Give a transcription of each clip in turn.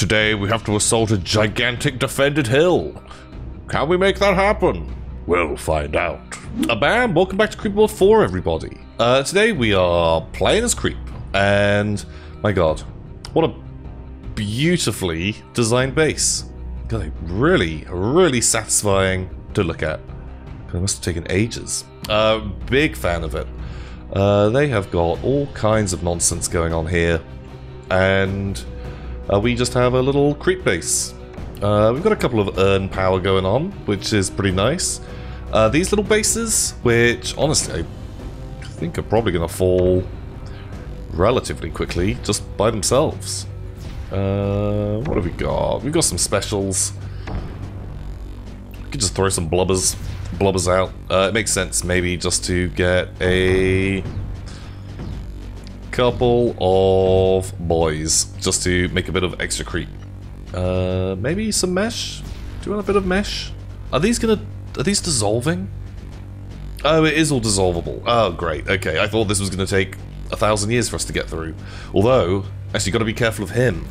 Today we have to assault a gigantic defended hill. Can we make that happen? We'll find out. A bam! Welcome back to Creeper World 4, everybody. Uh, today we are playing as Creep, and my god, what a beautifully designed base. God, really, really satisfying to look at. It must have taken ages. Uh, big fan of it. Uh, they have got all kinds of nonsense going on here, and uh, we just have a little creep base. Uh, we've got a couple of earn power going on, which is pretty nice. Uh, these little bases, which honestly I think are probably going to fall relatively quickly just by themselves. Uh, what have we got? We've got some specials. We could just throw some blubbers, blubbers out. Uh, it makes sense maybe just to get a couple of boys just to make a bit of extra creep. Uh, maybe some mesh? Do you want a bit of mesh? Are these gonna... Are these dissolving? Oh, it is all dissolvable. Oh, great. Okay, I thought this was gonna take a thousand years for us to get through. Although, actually, got to be careful of him.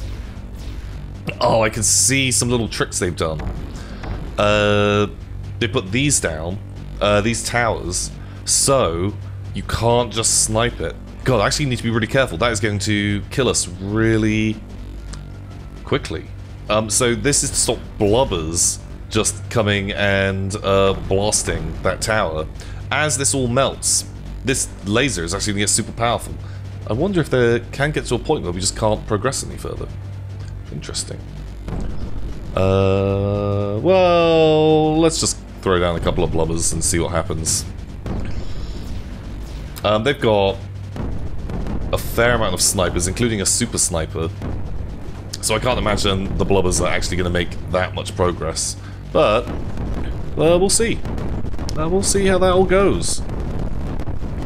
Oh, I can see some little tricks they've done. Uh, they put these down, uh, these towers, so you can't just snipe it. God, I actually need to be really careful. That is going to kill us really quickly. Um, so this is to stop blubbers just coming and uh, blasting that tower. As this all melts, this laser is actually going to get super powerful. I wonder if they can get to a point where we just can't progress any further. Interesting. Uh, well, let's just throw down a couple of blubbers and see what happens. Um, they've got fair amount of snipers, including a super sniper. So I can't imagine the blubbers are actually going to make that much progress. But, uh, we'll see. Uh, we'll see how that all goes.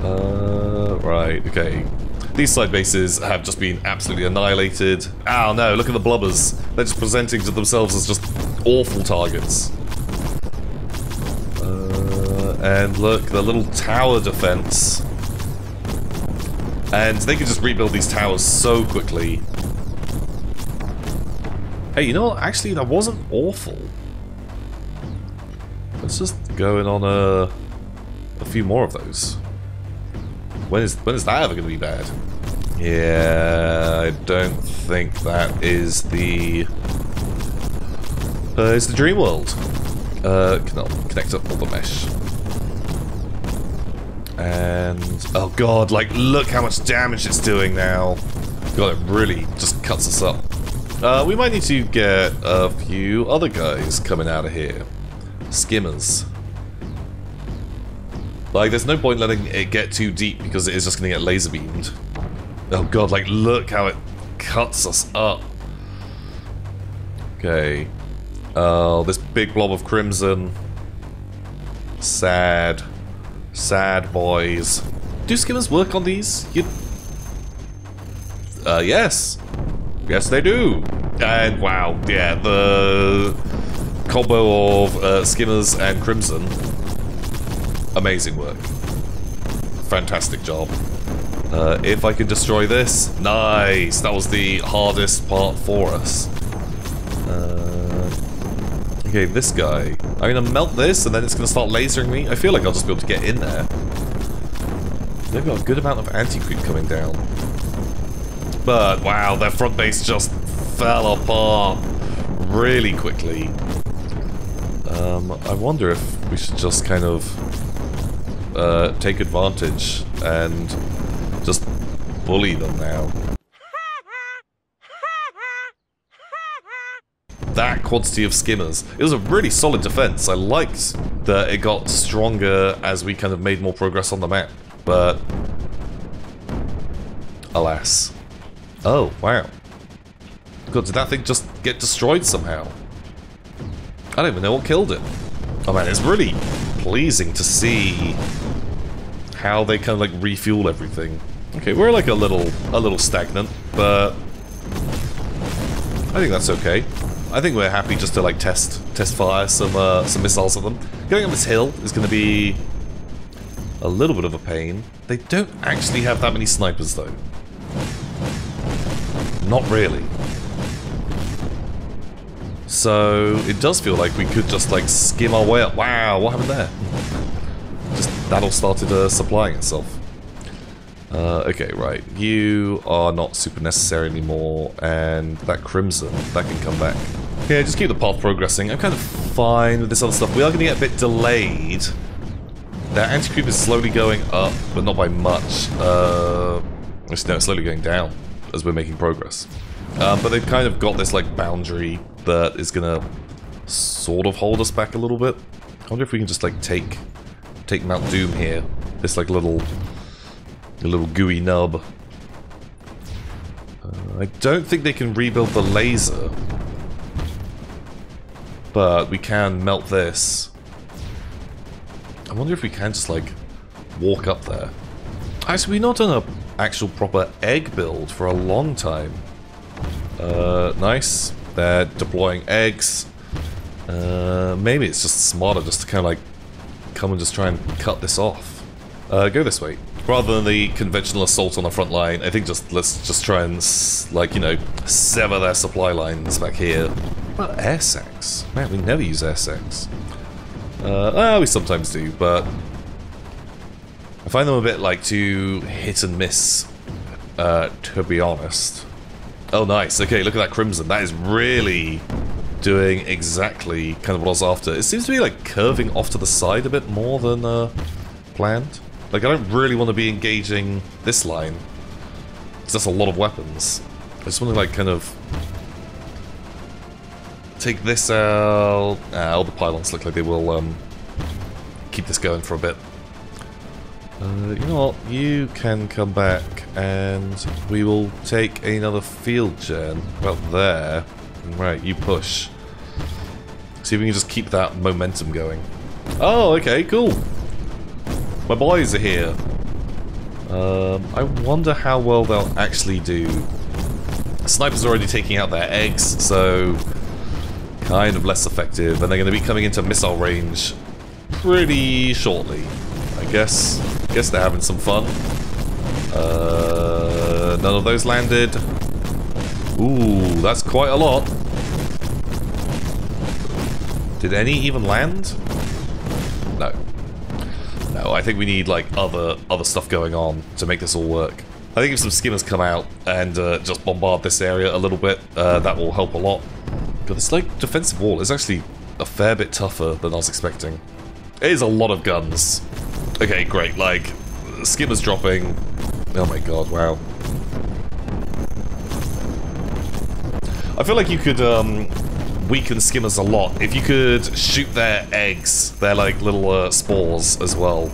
Uh, right, okay. These side bases have just been absolutely annihilated. Oh no, look at the blubbers. They're just presenting to themselves as just awful targets. Uh, and look, the little tower defense. And they can just rebuild these towers so quickly. Hey, you know what? Actually, that wasn't awful. Let's just go in on a, a few more of those. When is when is that ever going to be bad? Yeah, I don't think that is the uh, it's the dream world. Uh, connect up all the mesh. And oh god, like look how much damage it's doing now. God, it really just cuts us up. Uh, we might need to get a few other guys coming out of here. Skimmers. Like, there's no point letting it get too deep because it is just going to get laser beamed. Oh god, like, look how it cuts us up. Okay. Oh, this big blob of crimson. Sad. Sad boys. Do skimmers work on these? You... Uh, yes. Yes, they do. And wow, yeah, the combo of uh, skimmers and crimson Amazing work. Fantastic job. Uh, if I can destroy this, nice! That was the hardest part for us. Uh, okay, this guy. I'm gonna melt this and then it's gonna start lasering me. I feel like I'll just be able to get in there. They've got a good amount of anti-creep coming down. But, wow, their front base just fell apart really quickly. Um, I wonder if we should just kind of uh, take advantage and just bully them now. That quantity of skimmers. It was a really solid defense. I liked that it got stronger as we kind of made more progress on the map. But... Alas. Oh, wow. God, did that thing just get destroyed somehow? I don't even know what killed it. Oh man, it's really pleasing to see how they kind of like refuel everything. Okay, we're like a little a little stagnant, but I think that's okay. I think we're happy just to like test test fire some uh, some missiles at them. Going up this hill is going to be a little bit of a pain. They don't actually have that many snipers though. Not really. So it does feel like we could just like skim our way up. Wow, what happened there? Just that all started uh, supplying itself. Uh, okay, right. You are not super necessary anymore, and that crimson, that can come back. Yeah, just keep the path progressing. I'm kind of fine with this other stuff. We are going to get a bit delayed. That anti-creep is slowly going up, but not by much. Uh, no, it's slowly going down as we're making progress. Um, but they've kind of got this like boundary that is gonna sort of hold us back a little bit. I wonder if we can just like take take Mount Doom here. This like little little gooey nub. Uh, I don't think they can rebuild the laser. But we can melt this. I wonder if we can just like walk up there. Actually, we've not done a actual proper egg build for a long time. Uh, nice. They're deploying eggs. Uh, maybe it's just smarter just to kind of like come and just try and cut this off. Uh, go this way. Rather than the conventional assault on the front line, I think just let's just try and, like, you know, sever their supply lines back here. What about air sacs? Man, we never use air sacs. Uh, well, we sometimes do, but I find them a bit like too hit and miss, uh, to be honest. Oh, nice. Okay, look at that crimson. That is really doing exactly kind of what I was after. It seems to be like curving off to the side a bit more than uh, planned. Like, I don't really want to be engaging this line. Because that's a lot of weapons. I just want to, like, kind of... Take this out... Ah, all the pylons look like they will um, keep this going for a bit. Uh, you know what? You can come back and we will take another field gen. About there. Right, you push. See if we can just keep that momentum going. Oh, okay, cool. My boys are here. Um, I wonder how well they'll actually do. Snipers already taking out their eggs, so kind of less effective, and they're going to be coming into missile range pretty shortly. I guess. Guess they're having some fun. Uh, none of those landed. Ooh, that's quite a lot. Did any even land? No. No, I think we need like other other stuff going on to make this all work. I think if some skimmers come out and uh, just bombard this area a little bit, uh, that will help a lot. God, this like defensive wall is actually a fair bit tougher than I was expecting. It is a lot of guns. Okay, great. Like, skimmers dropping. Oh my god, wow. I feel like you could um, weaken skimmers a lot if you could shoot their eggs, their like little uh, spores as well.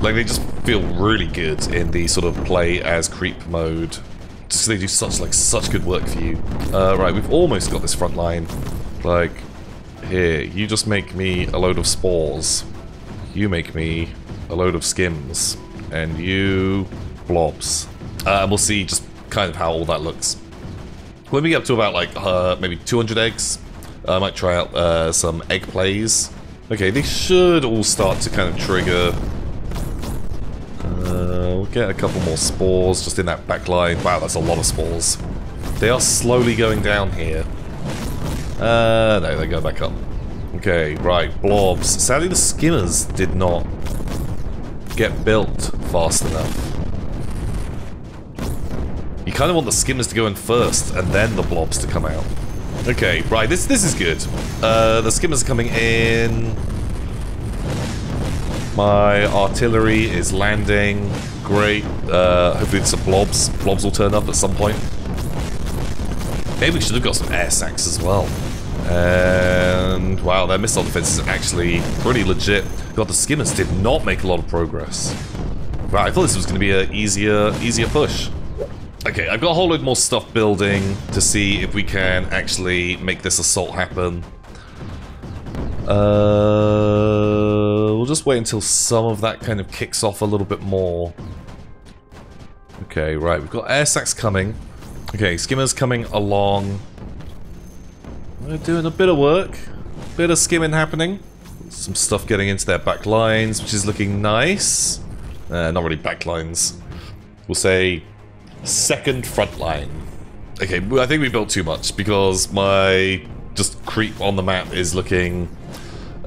Like they just feel really good in the sort of play as creep mode. Just they do such like such good work for you. Uh, right, we've almost got this front line. Like, here, you just make me a load of spores. You make me a load of skims. And you blobs. Uh, and we'll see just kind of how all that looks. When we get up to about like uh, maybe 200 eggs, I might try out uh, some egg plays. Okay, they should all start to kind of trigger. Uh, we'll get a couple more spores just in that back line. Wow, that's a lot of spores. They are slowly going down here. Uh, no, they go back up. Okay, right, blobs. Sadly, the skimmers did not get built fast enough. You kind of want the skimmers to go in first, and then the blobs to come out. Okay, right, this this is good. Uh, the skimmers are coming in. My artillery is landing. Great. Uh, hopefully some blobs. Blobs will turn up at some point. Maybe we should have got some air sacs as well. And wow, their missile defense is actually pretty legit. God, the skimmers did not make a lot of progress. Right, I thought this was going to be an easier, easier push. Okay, I've got a whole load more stuff building to see if we can actually make this assault happen. Uh, we'll just wait until some of that kind of kicks off a little bit more. Okay, right, we've got air sacs coming. Okay, skimmers coming along. We're doing a bit of work. Bit of skimming happening. Some stuff getting into their back lines, which is looking nice. Uh, not really back lines. We'll say second front line. Okay, I think we built too much because my just creep on the map is looking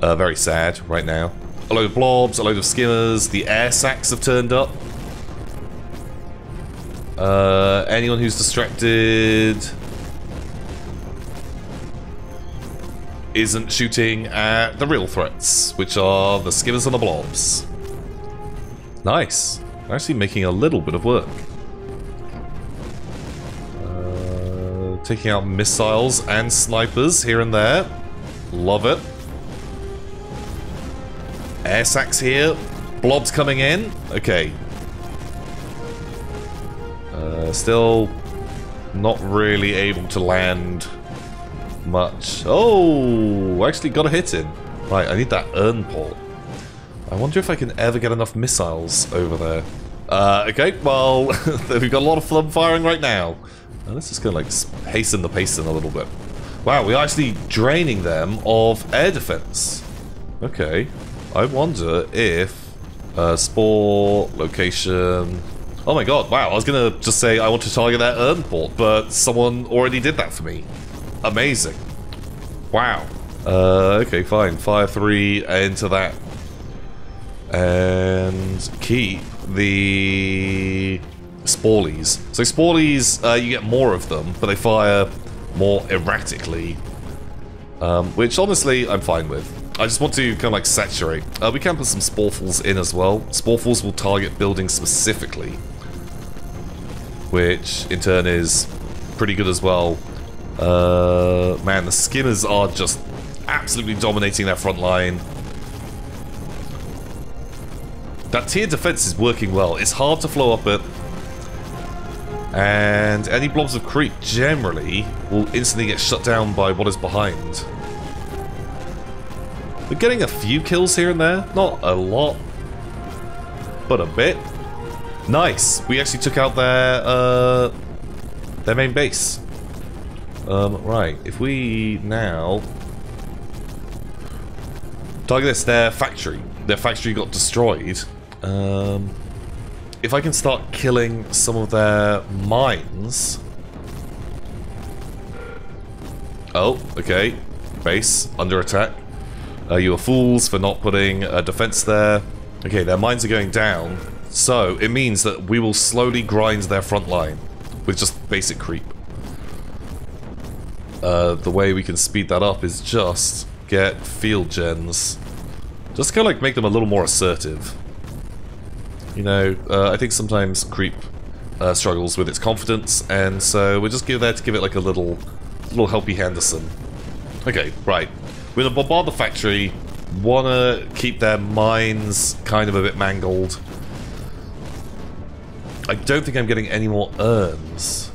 uh, very sad right now. A load of blobs, a load of skimmers, the air sacs have turned up. Uh, anyone who's distracted isn't shooting at the real threats, which are the skimmers and the blobs. Nice. Actually making a little bit of work. Taking out missiles and snipers here and there. Love it. Air sacs here. Blobs coming in. Okay. Uh, still not really able to land much. Oh, actually got a hit in. Right, I need that urn port. I wonder if I can ever get enough missiles over there. Uh, okay, well, we've got a lot of flub firing right now. now. Let's just go like hasten the pacing a little bit. Wow, we're actually draining them of air defense. Okay. I wonder if uh, spore, location... Oh my god, wow, I was gonna just say I want to target that urn port, but someone already did that for me. Amazing. Wow. Uh, okay, fine. Fire three into that. And keep the Sporlies. So Sporlies, uh, you get more of them, but they fire more erratically. Um, which honestly, I'm fine with. I just want to kind of like saturate. Uh, we can put some Sporefulls in as well. Sporefulls will target buildings specifically. Which, in turn, is pretty good as well uh, man, the Skimmers are just absolutely dominating their front line. That tier defense is working well. It's hard to flow up it. And any blobs of creep generally will instantly get shut down by what is behind. We're getting a few kills here and there. Not a lot. But a bit. Nice. We actually took out their, uh, their main base. Um, right, if we now... Target this, their factory. Their factory got destroyed. Um, if I can start killing some of their mines... Oh, okay. Base, under attack. Uh, you are fools for not putting a defense there. Okay, their mines are going down. So, it means that we will slowly grind their front line with just basic creep. Uh, the way we can speed that up is just get field gens. Just kind of like make them a little more assertive. You know, uh, I think sometimes creep uh, struggles with its confidence, and so we're just there to give it like a little, little helpy Henderson. Okay, right. We're gonna bombard the factory. Wanna keep their minds kind of a bit mangled. I don't think I'm getting any more urns.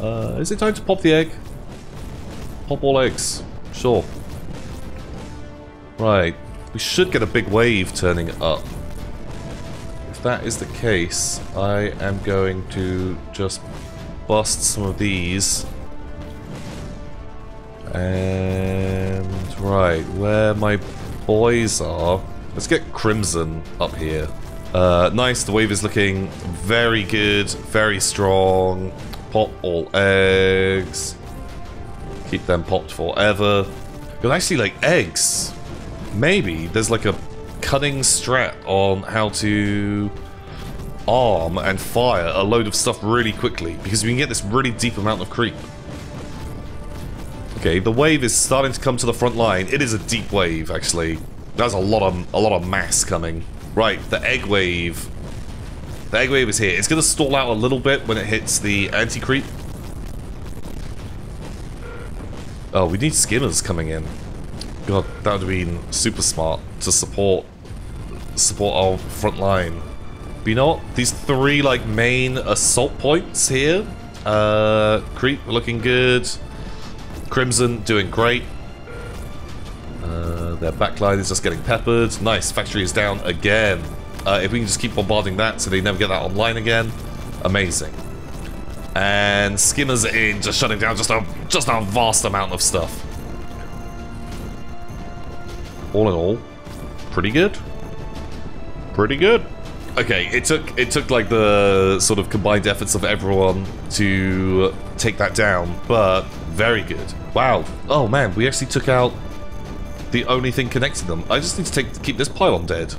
Uh, is it time to pop the egg? Pop all eggs. Sure. Right. We should get a big wave turning up. That is the case, I am going to just bust some of these. And... Right, where my boys are... Let's get Crimson up here. Uh, nice, the wave is looking very good, very strong. Pop all eggs. Keep them popped forever. But actually, like, eggs. Maybe there's like a cunning strat on how to arm and fire a load of stuff really quickly because we can get this really deep amount of creep. Okay, the wave is starting to come to the front line. It is a deep wave, actually. There's a lot of a lot of mass coming. Right, the egg wave the egg wave is here. It's going to stall out a little bit when it hits the anti-creep. Oh, we need skimmers coming in. God, that would have been super smart to support support our front line. But you know what? These three like main assault points here. Uh, creep looking good. Crimson doing great. Uh, their backline is just getting peppered. Nice, factory is down again. Uh, if we can just keep bombarding that so they never get that online again, amazing. And Skimmers in, just shutting down just a just a vast amount of stuff. All in all, pretty good. Pretty good. Okay, it took it took like the sort of combined efforts of everyone to take that down, but Very good. Wow. Oh man, we actually took out the only thing connecting them. I just need to take keep this pylon dead.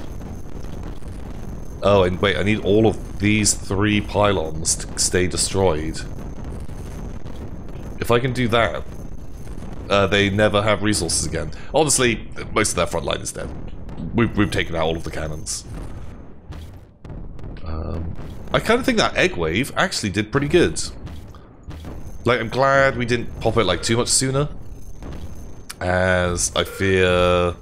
Oh, and wait, I need all of these three pylons to stay destroyed. If I can do that, uh, they never have resources again. Honestly, most of their front line is dead. We've, we've taken out all of the cannons. I kind of think that egg wave actually did pretty good. Like, I'm glad we didn't pop it like too much sooner. As I fear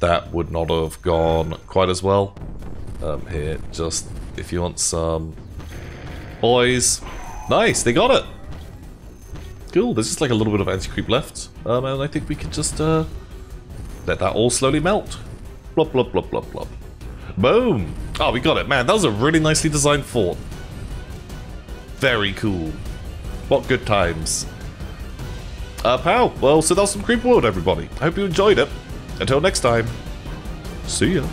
that would not have gone quite as well. Um, here, just if you want some boys. Nice, they got it. Cool, there's just like a little bit of anti-creep left. Um, and I think we can just uh, let that all slowly melt. Blub, blub, blub, blub, blub. Boom! Oh, we got it. Man, that was a really nicely designed fort. Very cool. What good times. Uh, pal, well, so that was some Creeper World, everybody. I hope you enjoyed it. Until next time, see ya.